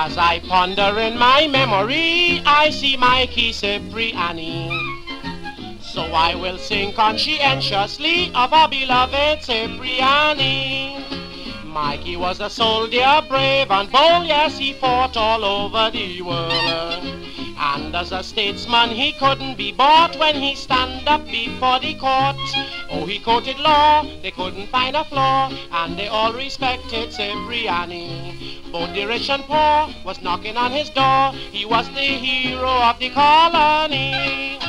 As I ponder in my memory, I see Mikey Cipriani. So I will sing conscientiously of our beloved Cipriani. Mikey was a soldier, brave and bold, yes, he fought all over the world. And as a statesman he couldn't be bought when he stand up before the court. Oh, he quoted law, they couldn't find a flaw, and they all respected Cipriani. Both the rich and poor was knocking on his door, he was the hero of the colony.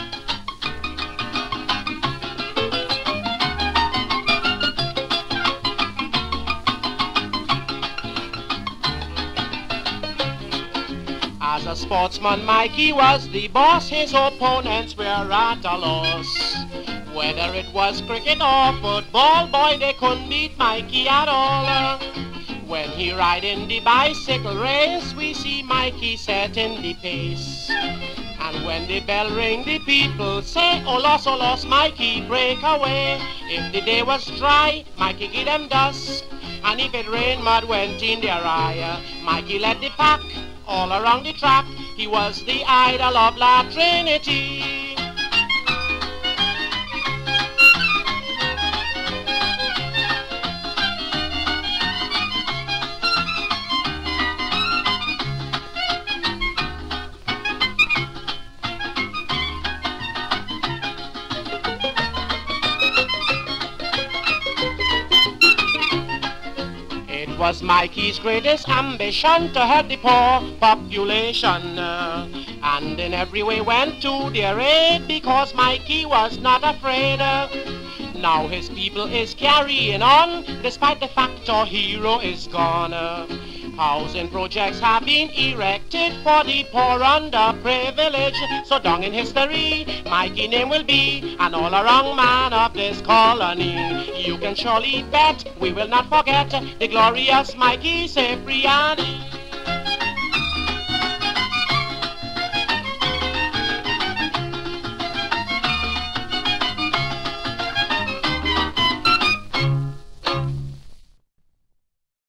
As a sportsman, Mikey was the boss, his opponents were at a loss. Whether it was cricket or football, boy, they couldn't beat Mikey at all. When he ride in the bicycle race, we see Mikey setting the pace. And when the bell ring, the people say, Oh loss, oh loss, Mikey, break away. If the day was dry, Mikey give them dust. And if it rained, mud went in their eye. Mikey led the pack all around the track. He was the idol of La Trinity. Was Mikey's greatest ambition to help the poor population. and in every way went to their aid because Mikey was not afraid. now his people is carrying on despite the fact our hero is gone. Housing projects have been erected for the poor and the privileged. So down in history, Mikey name will be an all-around man of this colony. You can surely bet we will not forget the glorious Mikey Cipriani.